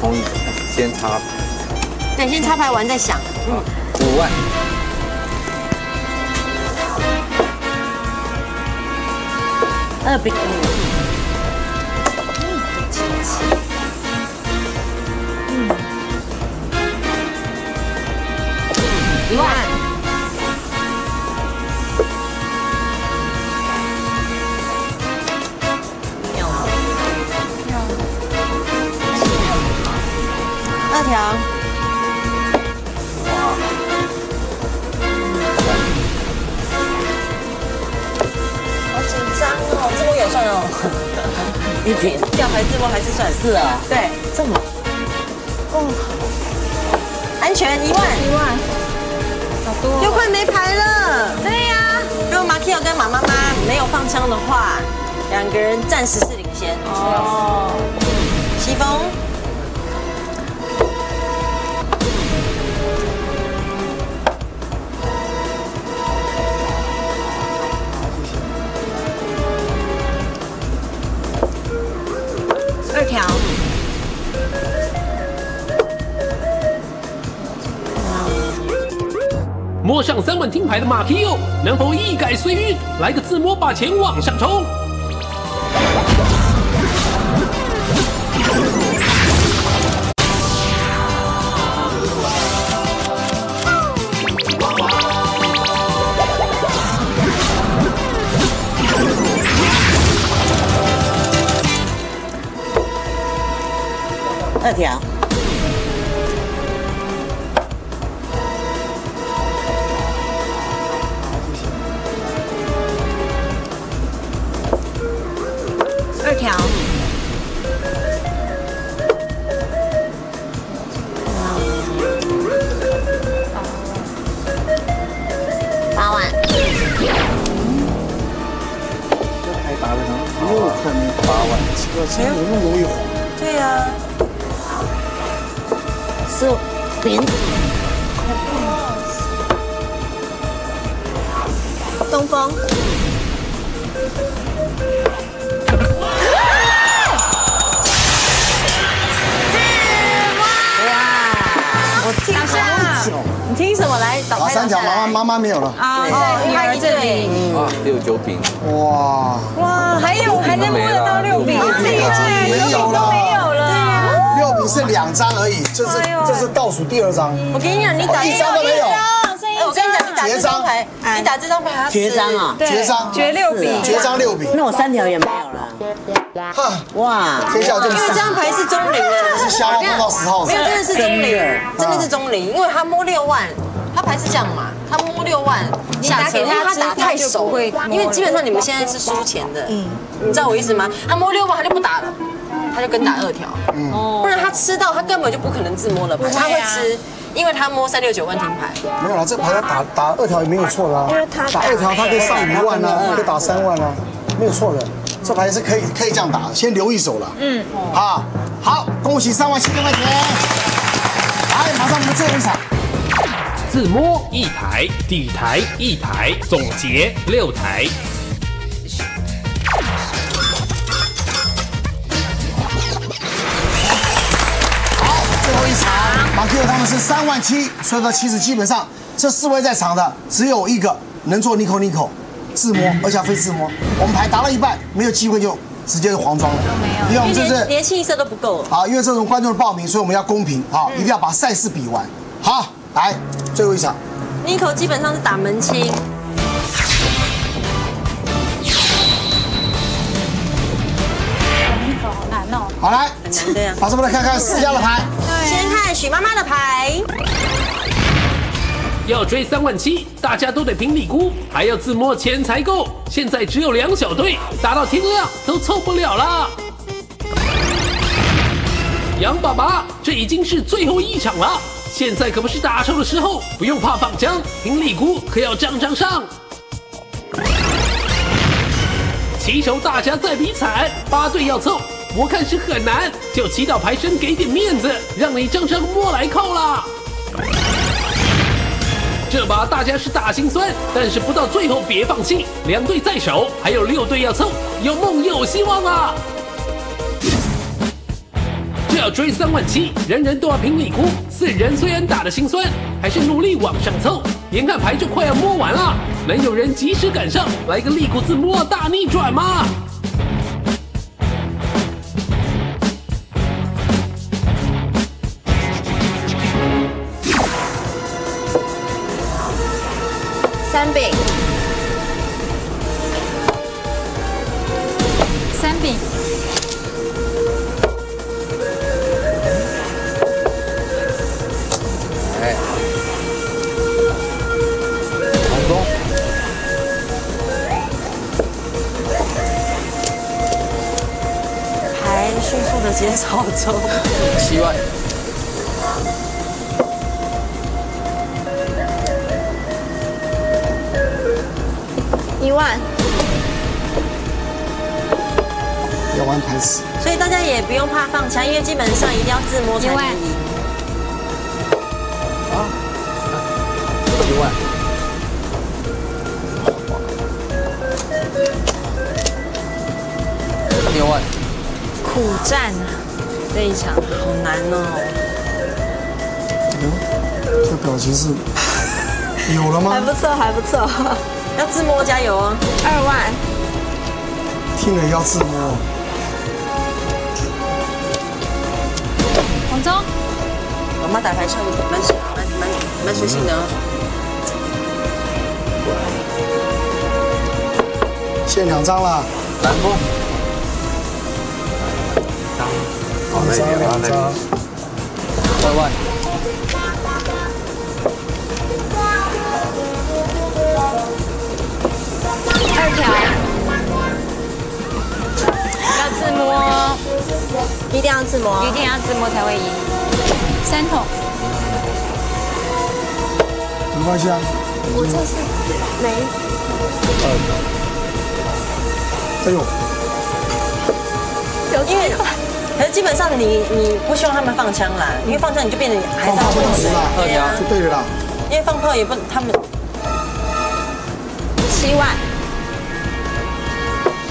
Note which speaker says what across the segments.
Speaker 1: 从先插
Speaker 2: 对，先插牌完再想。
Speaker 1: 嗯五万，
Speaker 2: 二比五。二条。好紧张哦，这么有 算哦。一瓶吊牌字幕还是算是啊？对，这么。哦，安全一万一万，好多，又快没牌了。对呀，如果马 Q 跟马妈妈没有放枪的话，两个人暂时是领先。哦，西风。
Speaker 3: 摸上三万听牌的马 Q 能否一改岁运，来个自摸把钱往上冲？
Speaker 2: 二条。二条。八万。
Speaker 4: 这牌打八万，奇怪，今天怎么那么容易红？
Speaker 2: 对呀、十五零。东风。听什么来？
Speaker 4: 打三条，妈妈妈妈没有了。
Speaker 2: 啊，在女儿这里。
Speaker 1: 啊六九饼，
Speaker 4: 哇，
Speaker 2: 哇，还有还在摸得到六饼，
Speaker 4: 没有了，
Speaker 2: 没有了。
Speaker 4: 六饼是两张而已，这是这是倒数第二张，
Speaker 2: 我跟你讲，你打
Speaker 4: 一张都没有，
Speaker 2: 哎，我跟你讲，你打这张牌，你打这张牌，它
Speaker 5: 绝张啊！
Speaker 4: 绝张，
Speaker 2: 绝六饼，
Speaker 4: 绝张六饼，
Speaker 5: 那我三条也没。
Speaker 4: 哈，
Speaker 5: 哇，
Speaker 4: 天下就
Speaker 2: 因为这张牌是中灵啊，
Speaker 4: 是瞎猫碰到十号
Speaker 2: 没有，真的是中灵，真的是
Speaker 4: 嗯
Speaker 2: 中零，因为他摸六万，他牌是这样嘛，他摸六万下车，因为他打太熟，因为基本上你们现在是输钱的，嗯，你知道我意思吗？他摸六万他就不打了，他就跟打二条，嗯。不然他吃到他根本就不可能自摸了牌，他会吃。因为他摸三六九万停牌，
Speaker 4: 没有了，这牌他打打二条也没有错的啊，打二条他可以上五万啊，可以打三万啊，没有错的，这牌是可以可以这样打，先留一手了，嗯，啊，好，恭喜三万七千块钱，来，马上我们最后一场，
Speaker 3: 自摸一台，底台一台，总结六台。
Speaker 4: 好最后一场，马 Q 他们是三万七，所以说其实基本上这四位在场的只有一个能做 Nico Nico 自摸，而且要非自摸，我们牌打到一半，没有机会就直接就黄庄了，因为我们这是
Speaker 2: 连气色都不够。
Speaker 4: 好，因为这种观众的报名，所以我们要公平，好，一定要把赛事比完。好，来最后一场
Speaker 2: ，Nico 基本上是打门清，
Speaker 4: 好来，
Speaker 2: 很难的呀。
Speaker 4: 马上我们来看看四家的牌。
Speaker 2: 先看许妈妈的牌，
Speaker 3: 要追三万七，大家都得平底估，还要自摸钱才够。现在只有两小队，打到天亮都凑不了了。杨爸爸，这已经是最后一场了，现在可不是打球的时候，不用怕放枪，平底估可要张张上。骑手大家在比惨，八队要凑，我看是很难，就祈祷牌神给点面子，让你张张摸来扣啦。这把大家是打心酸，但是不到最后别放弃，两队在手，还有六队要凑，有梦有希望啊！这要追三万七，人人都要拼力哭。四人虽然打得心酸，还是努力往上凑。眼看牌就快要摸完了，能有人及时赶上，来个力估自摸大逆转吗？
Speaker 6: 三饼，
Speaker 7: 三饼，
Speaker 1: 哎，成功，
Speaker 2: 牌迅速的减少中，
Speaker 1: 七万，
Speaker 6: 一万，
Speaker 4: 要玩牌死，
Speaker 2: 所以大家也不用怕放枪，因为基本上一定要自摸才能赢。
Speaker 1: 一万，六万，
Speaker 2: 苦战啊，这一场好难哦。
Speaker 4: 这表情是有了吗
Speaker 6: 还？不错，还不错。
Speaker 2: 要自摸加油哦。
Speaker 6: 二万，
Speaker 4: 听了要自摸，
Speaker 7: 黄中，
Speaker 2: 我妈打牌算蛮蛮蛮蛮随性的哦。
Speaker 4: 现两张了，
Speaker 1: 蓝风，好
Speaker 4: 一张两张，
Speaker 1: 二万，
Speaker 6: 摸，一定要自摸，
Speaker 7: 一定要自摸才会赢。三筒，
Speaker 4: 没关系啊。
Speaker 6: 我这是没。
Speaker 4: 哎呦，
Speaker 6: 有
Speaker 2: 因为可是基本上你你不希望他们放枪啦，因为放枪你就变成还
Speaker 4: 放炮不
Speaker 2: 是要自摸
Speaker 4: 能输啦，
Speaker 2: 对呀、
Speaker 4: 就对了啦。
Speaker 2: 因为放炮也不他们
Speaker 6: 七万，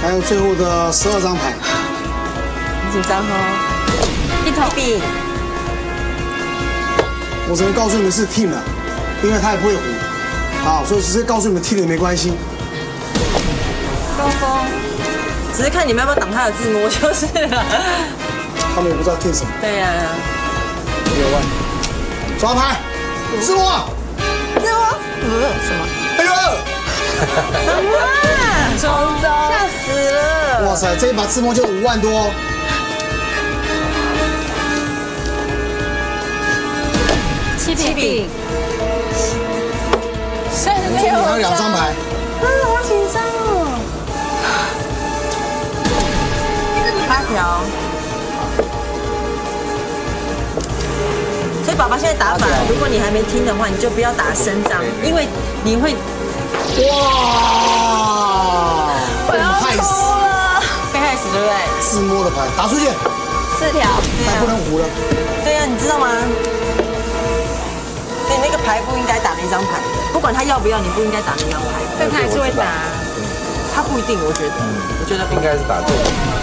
Speaker 4: 还有最后的十二张牌，
Speaker 2: 很紧张哦。
Speaker 7: 一头
Speaker 2: 饼
Speaker 4: 我只能告诉你们是 team 的，因为他也不会胡，啊，所以直接告诉你们 team 的没关系。
Speaker 2: 高峰，只是看你们要不要挡他的自摸就是了。
Speaker 4: 他们也不知道 team 什么，
Speaker 2: 对呀、
Speaker 1: 六万，
Speaker 4: 抓牌，是我。
Speaker 6: 是我。呃，什么？
Speaker 4: 哎呦，
Speaker 2: 什么啊？中中，吓死了！
Speaker 4: 哇塞，这一把自摸就五万多，
Speaker 7: 七饼，
Speaker 2: 七饼，
Speaker 7: 剩
Speaker 4: 这里还有两张牌，
Speaker 2: 啊，好紧张哦。八条。所以爸爸现在打法，如果你还没听的话，你就不要打声张，因为你会
Speaker 4: 哇，被我们害死，
Speaker 2: 被害死，对不对？
Speaker 4: 自摸的牌打出去，
Speaker 6: 四条，
Speaker 4: 还不能胡了。
Speaker 2: 对呀、你知道吗？牌不应该打那张牌的，不管他要不要，你不应该打那张牌。
Speaker 7: 但他还是会打。
Speaker 2: 他不一定，我觉得，我觉得
Speaker 1: 应该是打对。